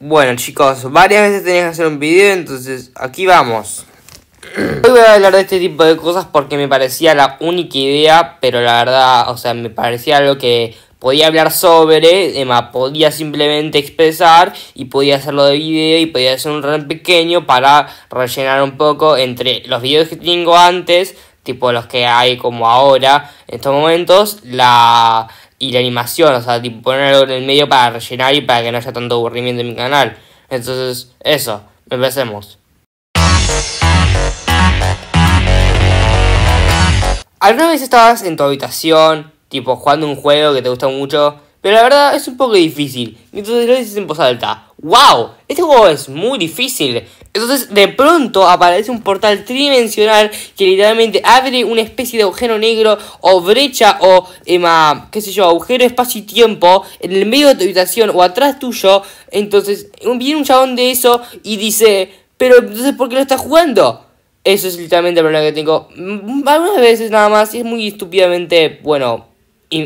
Bueno chicos, varias veces tenía que hacer un video, entonces aquí vamos. Hoy voy a hablar de este tipo de cosas porque me parecía la única idea, pero la verdad, o sea, me parecía algo que podía hablar sobre, Emma, podía simplemente expresar y podía hacerlo de video y podía hacer un run pequeño para rellenar un poco entre los videos que tengo antes, tipo los que hay como ahora, en estos momentos, la y la animación, o sea, tipo poner algo en el medio para rellenar y para que no haya tanto aburrimiento en mi canal. Entonces, eso, empecemos. ¿Alguna vez estabas en tu habitación, tipo jugando un juego que te gusta mucho, pero la verdad es un poco difícil? Entonces lo dices en voz alta, ¡Wow! Este juego es muy difícil. Entonces de pronto aparece un portal tridimensional que literalmente abre una especie de agujero negro o brecha o, ema, qué sé yo, agujero espacio y tiempo en el medio de tu habitación o atrás tuyo. Entonces viene un chabón de eso y dice, pero entonces ¿por qué lo estás jugando? Eso es literalmente el problema que tengo. Algunas veces nada más y es muy estúpidamente, bueno,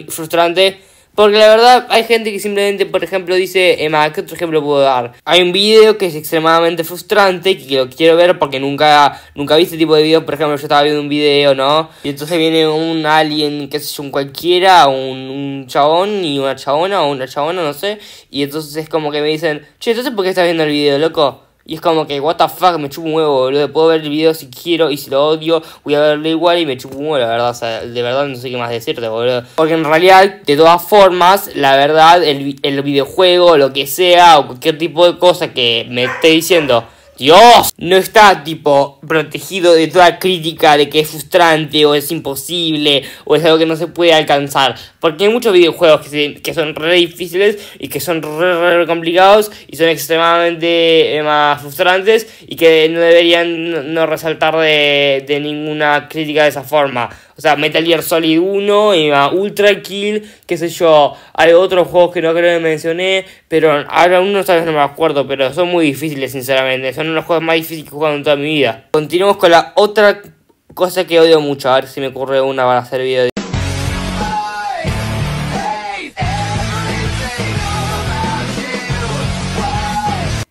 frustrante. Porque la verdad hay gente que simplemente, por ejemplo, dice, Emma, ¿qué otro ejemplo puedo dar? Hay un video que es extremadamente frustrante, que lo quiero ver porque nunca, nunca vi este tipo de videos, por ejemplo, yo estaba viendo un video, ¿no? Y entonces viene un alien, qué sé yo, un cualquiera, un, un chabón y una chabona o una chabona, no sé. Y entonces es como que me dicen, che, entonces ¿por qué estás viendo el video, loco? Y es como que, what the fuck, me chupo un huevo, boludo. Puedo ver el video si quiero y si lo odio, voy a verlo igual y me chupo un huevo, la verdad. O sea, de verdad no sé qué más decirte, boludo. Porque en realidad, de todas formas, la verdad, el, el videojuego, lo que sea, o cualquier tipo de cosa que me esté diciendo Dios, no está tipo protegido de toda crítica de que es frustrante o es imposible o es algo que no se puede alcanzar. Porque hay muchos videojuegos que, que son re difíciles y que son re, complicados y son extremadamente eh, más frustrantes y que no deberían no, resaltar de, de ninguna crítica de esa forma. O sea, Metal Gear Solid 1, Ultra Kill, qué sé yo. Hay otros juegos que no creo que mencioné, pero ahora uno no me acuerdo, pero son muy difíciles, sinceramente. Los juegos más difíciles que he jugado en toda mi vida. Continuamos con la otra cosa que odio mucho. A ver si me ocurre una para hacer video.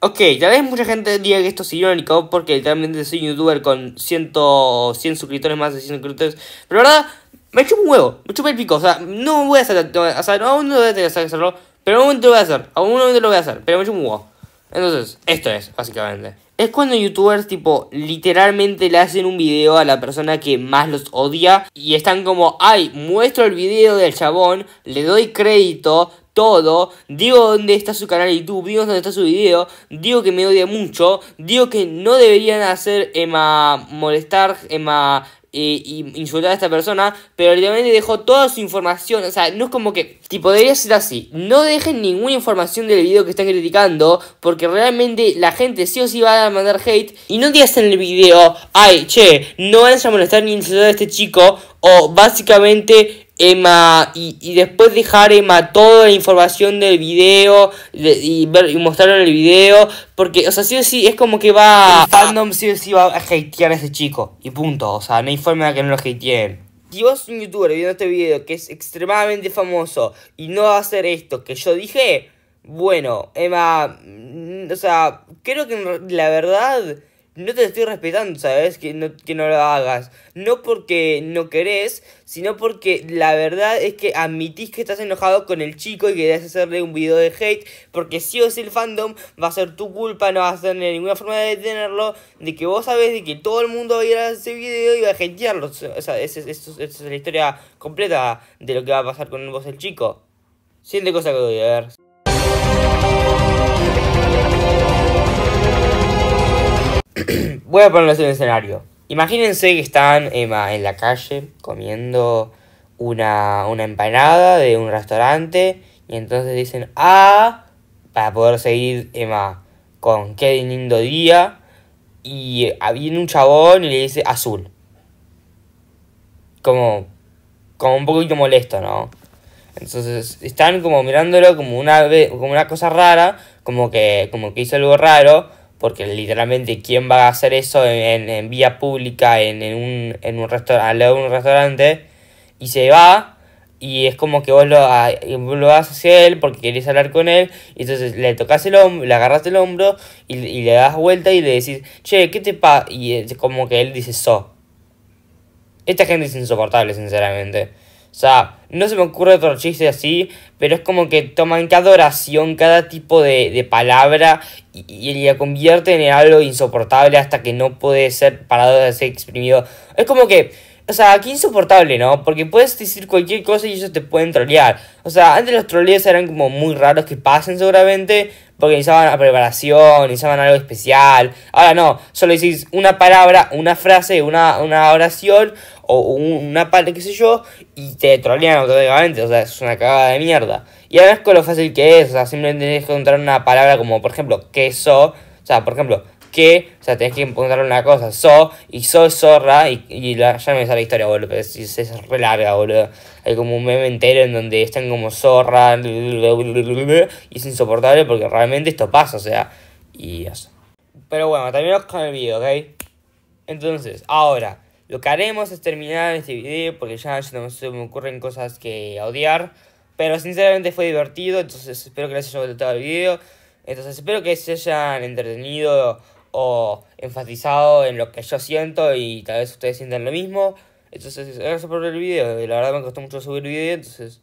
Ok, tal vez mucha gente diga que esto es irónico porque literalmente soy youtuber con 100, 100 suscriptores más de 100 suscriptores. Pero la verdad, me chupo un huevo, me chupo el pico. O sea, no voy a hacer, o sea, aún no voy a hacerlo, pero en un momento lo voy a hacer. A un momento lo voy a hacer, pero me chupo un huevo. Entonces, esto es, básicamente. Es cuando youtubers, tipo, literalmente le hacen un video a la persona que más los odia y están como, ay, muestro el video del chabón, le doy crédito, todo, digo dónde está su canal de YouTube, digo dónde está su video, digo que me odia mucho, digo que no deberían hacer Emma molestar, Emma eh, insultar a esta persona, pero literalmente dejó toda su información, o sea, no es como que, tipo, debería ser así, no dejen ninguna información del video que están criticando, porque realmente la gente sí o sí va a mandar hate, y no digas en el video, ay, che, no vayas a molestar ni insultar a este chico, o básicamente Emma y, después dejar Emma toda la información del video y, ver, y mostrarlo en el video. Porque, o sea, sí o sí, es como que va. fandom sí o sí va a hatear a ese chico. Y punto. O sea, no hay forma de que no lo hateen. Si vos un youtuber viendo este video que es extremadamente famoso y no va a hacer esto que yo dije, bueno, Emma, mm, o sea, creo que la verdad no te estoy respetando, ¿sabes? Que no, que no lo hagas. No porque no querés, sino porque la verdad es que admitís que estás enojado con el chico y querés hacerle un video de hate. Porque si o si el fandom va a ser tu culpa, no vas a tener ninguna forma de detenerlo. De que vos sabés de que todo el mundo va a ir a ese video y va a hatearlo. O sea, esa es la historia completa de lo que va a pasar con vos el chico. Siente cosa que voy a ver. Voy a ponerles un escenario. Imagínense que están en la calle comiendo una, una empanada de un restaurante y entonces dicen ah para poder seguir Emma con qué lindo día y viene un chabón y le dice azul. Como como un poquito molesto, ¿no? Entonces están como mirándolo como una como una cosa rara, como que como que hizo algo raro porque literalmente quién va a hacer eso en, vía pública en, un, en un, al lado de un restaurante, y se va, y es como que vos lo, lo vas hacia él porque querés hablar con él, y entonces le tocas el hombro, le agarras el hombro y, y le das vuelta y le decís, che, ¿qué te pasa? Y es como que él dice, so. Esta gente es insoportable, sinceramente. O sea, no se me ocurre otro chiste así, pero es como que toman cada oración, cada tipo de, de palabra y, y, la convierten en algo insoportable hasta que no puede ser parado de ser exprimido. Es como que, o sea, qué insoportable, ¿no? Porque puedes decir cualquier cosa y ellos te pueden trolear. O sea, antes los troleos eran como muy raros que pasen seguramente, porque necesitaban la preparación, necesitaban algo especial. Ahora no, solo decís una palabra, una frase, una, una oración o una parte, qué sé yo, y te trolean automáticamente, o sea, es una cagada de mierda. Y además con lo fácil que es, o sea, simplemente tenés que encontrar una palabra como, por ejemplo, queso, o sea, por ejemplo, que, o sea, tenés que encontrar una cosa, so, y so es zorra, y, y la, ya me sale la historia, boludo, pero es, es, re larga, boludo. Hay como un meme entero en donde están como zorra, y es insoportable porque realmente esto pasa, o sea, y eso. Pero bueno, terminamos con el video, ¿ok? Entonces, ahora, lo que haremos es terminar este video porque ya no se me ocurren cosas que odiar. Pero sinceramente fue divertido, entonces espero que les haya gustado el video. Entonces espero que se hayan entretenido o enfatizado en lo que yo siento y tal vez ustedes sientan lo mismo. Entonces, gracias por ver el video. La verdad me costó mucho subir el video, entonces,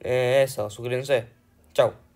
eh, eso, suscríbanse. Chao.